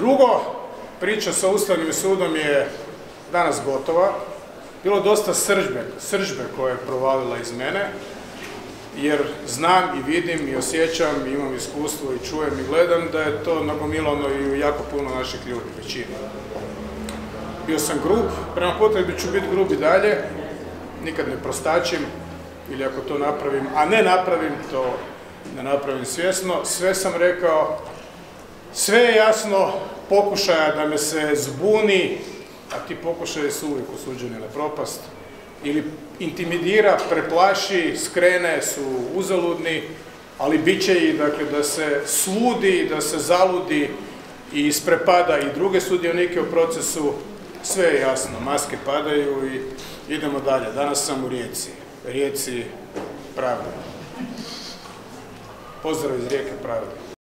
Drugo, priča sa Ustavnim sudom je danas gotova. Bilo dosta sržbe, sržbe koje je provalila iz mene, jer znam i vidim i osjećam imam iskustvo i čujem i gledam da je to nagomilano i jako puno naših ljudi, većina. Bio sam grub, prema potrebi ću biti grub i dalje, nikad ne prostačim, ili ako to napravim, a ne napravim, to ne napravim svjesno, sve sam rekao, sve je jasno, pokušaja da me se zbuni, a ti pokušaje su uvijek osuđeni na propast, ili intimidira, preplaši, skrene su uzaludni, ali bit će i dakle, da se sludi, da se zaludi i isprepada i druge sudionike u procesu, sve je jasno, maske padaju i idemo dalje. Danas sam u Rijeci, Rijeci pravde. Pozdrav iz Rijeke pravde.